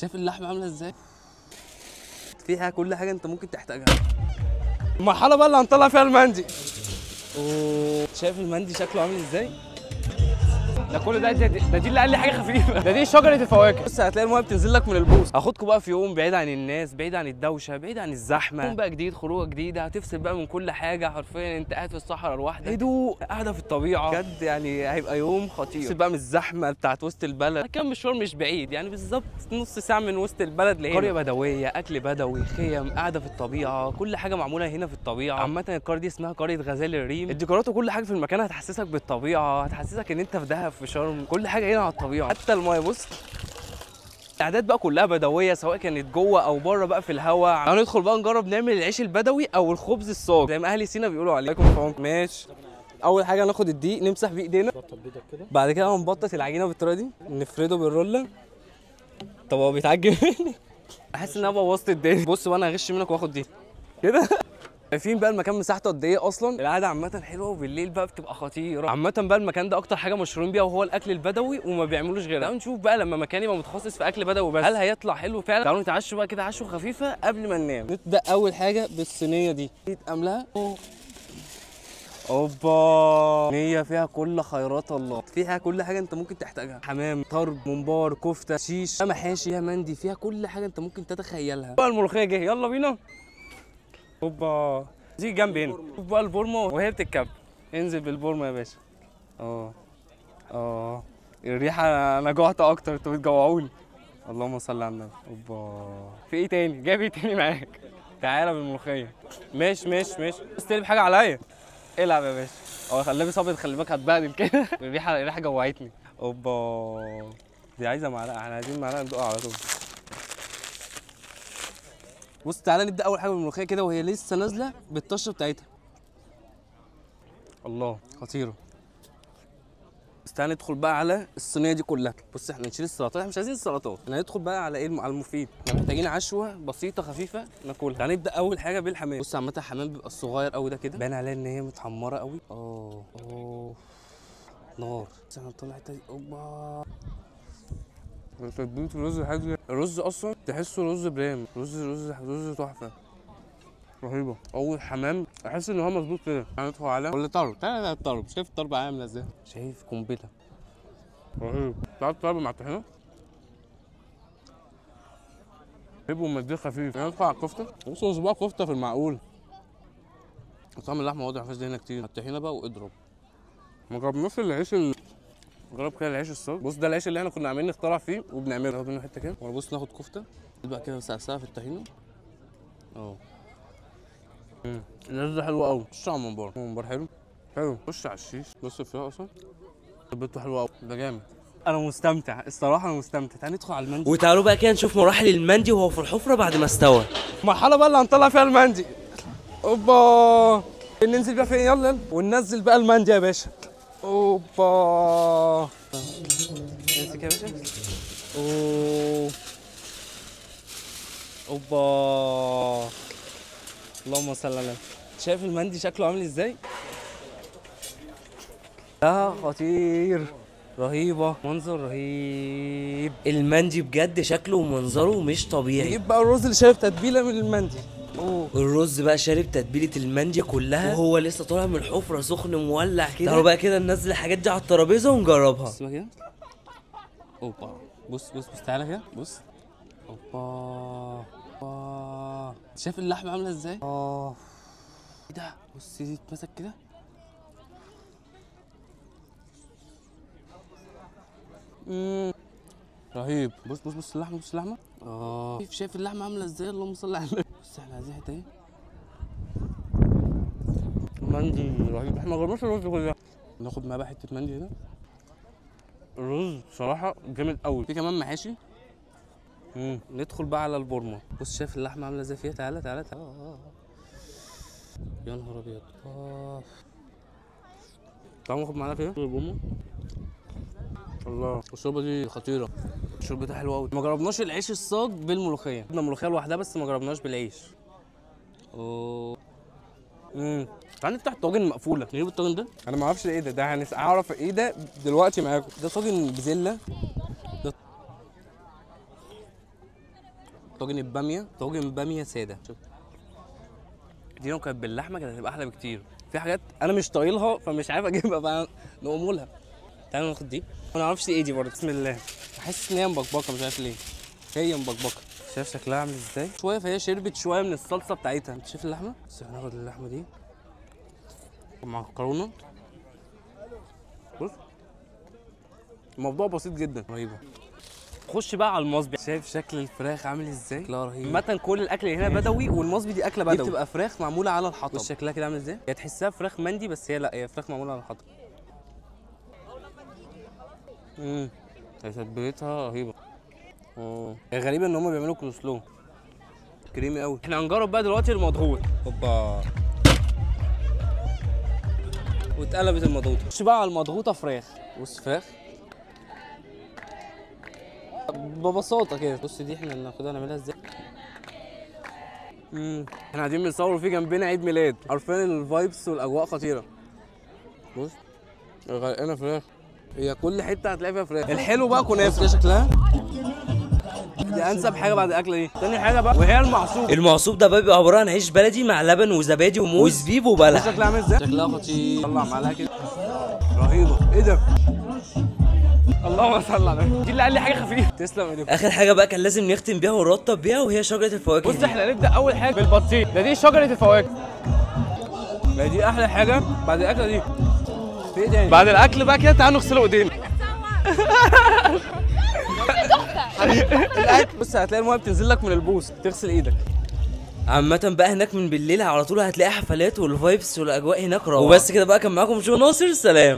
شايف اللحمة عاملة إزاي؟ فيها كل حاجة أنت ممكن تحتاجها. المرحله بقى اللي هنطلع فيها المندي. أوه. شايف المندي شكله عامل إزاي؟ ده كل ده ده, ده دي اللي قال لي حاجة خفيفة. ده دي شجرة الفواكه. بص هتلاقي المايه بتنزل لك من البوص. هاخدكم بقى في يوم بعيد عن الناس بعيد عن الدوشة بعيد عن الزحمة. يوم بقى جديد خروجة جديدة هتفصل بقى من كل حاجة حرفيا. انت قاعد في الصحراء لوحدك. هدوء. قاعدة في الطبيعة. بجد يعني هيبقى يوم خطير. تفصل بقى من الزحمة بتاعت وسط البلد. كان مشوار مش بعيد. يعني بالظبط نص ساعة من وسط البلد لهنا. قرية بدوية أكل بدوي خيم قاعدة في الطبيعة. كل حاجة معمولة هنا في الطبيعة. عامة القرية دي اسمها قرية غزال الريم. الديكورات وكل حاجة في المكان هتحسسك بالطبيعة هتحسسك إن أنت في دهب. في شرم كل حاجة هنا على الطبيعة. حتى المايه بص. الأعداد بقى كلها بدوية سواء كانت جوه أو بره بقى في الهواء. هندخل بقى نجرب نعمل العيش البدوي أو الخبز الصاج. زي ما أهل سينا بيقولوا عليه. ماشي. أول حاجة ناخد الدقيق نمسح بايدينا بعد كده هنبطط العجينة بالطريقة دي. نفرده بالرولة. طب هو بيتعجب مني؟ أحس إن أنا بوظت الدنيا. بص بقى أنا هغش منك وآخد دي. كده؟ شايفين بقى المكان مساحته قد إيه أصلا؟ القعدة عامة حلوة وبالليل بقى بتبقى خطيرة. عامة بقى المكان ده أكتر حاجة مشهورين بيها وهو الأكل البدوي وما بيعملوش غيرها. تعالوا نشوف بقى لما مكان يبقى متخصص في أكل بدوي بس. هل هيطلع حلو فعلا؟ تعالوا نتعشوا بقى كده عشوة خفيفة قبل ما ننام. نبدأ أول حاجة بالصينية دي. أملاها. أوبا! نية فيها كل خيرات الله. فيها كل حاجة أنت ممكن تحتاجها. حمام طرب ممبار كفتة شيش محاشي فيها مندي فيها كل حاجة أنت ممكن تتخيلها. بقى الملوخية جه. يلا بينا. اوبا دي جنبي هنا شوف بقى البورمه وهي بتتكب انزل بالبورمه يا باشا آه آه الريحه أنا جوعت أكتر أنتوا بتجوعوني اللهم صل على النبي اوبا في إيه تاني جايب إيه تاني معاك تعالى بالملوخيه ماشي ماشي ماشي استلم حاجة عليا العب يا باشا هو خلي ابيض خلي بالك هتبهدل كده الريحه الريحه جوعتني اوبا دي عايزه معلقه إحنا عايزين معلقه ندوق على طول بص تعالى نبدأ أول حاجة بالملوخية كده وهي لسه نازلة بالطشة بتاعتها. الله خطيرة. بس تعالى ندخل بقى على الصينية دي كلها. بص إحنا نشيل السلطات إحنا مش عايزين السلطات إحنا هندخل بقى على إيه؟ على المفيد. إحنا محتاجين عشوة بسيطة خفيفة ناكلها. تعالى نبدأ أول حاجة بالحمام. بص عامة الحمام بيبقى الصغير قوي ده كده. باين عليها إن هي متحمرة قوي آه أوه. نار. بس إحنا نطلع الحتة دي. أوبا. تتبيله الرز حاجة الرز أصلا تحسه رز برام. رز رز رز تحفة. رهيبة. اول حمام. أحس إن هو مظبوط كده. هندخل على ولا طرب؟ تعالى الطرب شايف الطرب عامله إزاي؟ شايف قنبلة. رهيب. تعال الطرب مع الطحينه يبقوا مديه خفيف. ندخل على الكفتة. بص صباع كفتة في المعقول. طعم اللحمة واضح مفيش هنا كتير. الطحينة بقى وإضرب. ما جربناش العيش ال... جرب كده العيش الصاج بص ده العيش اللي إحنا كنا عاملين نخترع فيه وبنعمله. ناخد منه حتة كده. بص ناخد كفتة. بقى كده نسقسها في الطحينة. آه. امم ده حلو قوي. خش على الممبار الممبار حلو. حلو. خش على الشيش. بص فيها أصلا تبته حلوة قوي. ده جامد. أنا مستمتع. الصراحة أنا مستمتع. تعال ندخل على المندي. وتعالوا بقى كده نشوف مراحل المندي وهو في الحفرة بعد ما استوى. المرحله بقى اللي هنطلع فيها المندي. أوبا! ننزل بقى فين؟ يلا يلا. وننزل بقى المندي يا باشا. اوبا امسك يا باشا اوبا اللهم صل على النبي شايف المندي شكله عامل إزاي آه خطير رهيبه منظر رهيب المندي بجد شكله ومنظره مش طبيعي نجيب بقى الرز اللي شارب تتبيله من المندي أوه. الرز بقى شارب تتبيلة المندي كلها. وهو لسه طالع من الحفرة سخن مولع كده. تعالوا بقى كده ننزل الحاجات دي على الترابيزة ونجربها. بص بقى كده؟ أوبا. بص بص بص تعالى كده. بص. أوبا. أوبا. شايف اللحمة عاملة إزاي؟ آه إيه ده؟ بص دي اتمسك كده. مم. رهيب. بص بص بص اللحمة بص اللحمة. آه شايف اللحمة عاملة إزاي؟ اللهم صل على النبي. بص إحنا عايزين حتة إيه مندي رهيب إحنا ما جربناش الرز كلها ناخد معاه بقى حتة مندي هنا. الرز بصراحة جامد قوي. في كمان محاشي. مم. ندخل بقى على البورمه بص شايف اللحمة عاملة إزاي فيها؟ تعالى تعالى تعالى. آه،. يا نهار أبيض. آه. تعالوا ناخد معانا كده البورمه الله. الشوربة دي خطيرة. دي حلوة قوي ما جربناش العيش الصاج بالملوخية. جبنا ملوخية لوحدها بس ما جربناش بالعيش. أوه. امم تعال نفتح الطاجن المقفوله نجيب الطاجن ده. أنا ما أعرفش إيه ده. ده هنس- هعرف إيه ده دلوقتي معاكم. ده طاجن بزلة. ده طاجن البامية. طاجن بامية سادة. شوف دي لو كانت باللحمة كانت هتبقى أحلى بكتير. في حاجات أنا مش طايلها فمش عارف أجيبها بقى نقوم لها تعالوا ناخد دي. ما نعرفش إيه دي برضه. بسم الله. بحس إن هي مبكبكة مش عارف ليه. هي مبكبكة. شايف شكلها عامل إزاي؟ شوية فهي شربت شوية من الصلصة بتاعتها. أنت شايف اللحمة؟ بس هناخد اللحمة دي. مع المكرونه بص. الموضوع بسيط جدا. رهيبة. خش بقى على المصبي. شايف شكل الفراخ عامل إزاي؟ شكلها رهيب. عامة كل الأكل هنا بدوي والمصبي دي أكلة بدوي. دي بتبقى فراخ معمولة على الحطب. شكلها كده عامل إزاي؟ هي تحسها فراخ مندي بس هي لأ هي فراخ معمولة على الحطب. امم تتبيلتها رهيبة. آه هي غريبة إن هم بيعملوا كولسلو كريمي قوي إحنا هنجرب بقى دلوقتي المضغوط. هوبا. واتقلبت المضغوطة. خش بقى على المضغوطة فراخ. بص فراخ. ببساطة كده. بص دي إحنا ناخدها نعملها إزاي؟ امم إحنا قاعدين بنصور في جنبنا عيد ميلاد. عارفين الفايبس والأجواء خطيرة. بص غرقانة فراخ. هي كل حتة هتلاقي فيها فراخ. الحلو بقى كنافة. ده شكلها. دي أنسب حاجة بعد الأكلة دي. تاني حاجة بقى وهي المعصوب. المعصوب ده بقى بيبقى عبارة عن عيش بلدي مع لبن وزبادي وموز. وزبيب وبلح. شكلها عامل إزاي؟ شكلها خطير. طلع معلقه كده. رهيبة. إيه ده؟ اللهم صل على النبي. دي اللي قال لي حاجة خفيفة. تسلم ايديك آخر حاجة بقى كان لازم نختم بيها ونرطب بيها وهي شجرة الفواكه. بص إحنا هنبدأ أول حاجة بالبطيخ. ده دي شجرة الفواكه. ما دي أحلى حاجة بعد الأكلة دي. بعد الأكل بقى كده تعالوا نغسل إيدينا. الأكل بص هتلاقي المية بتنزل لك من البوس تغسل إيدك. عامة بقى هناك من بالليل على طول هتلاقي حفلات والفايبس والأجواء هناك روعة. وبس كده بقى كان معاكم شو ناصر سلام.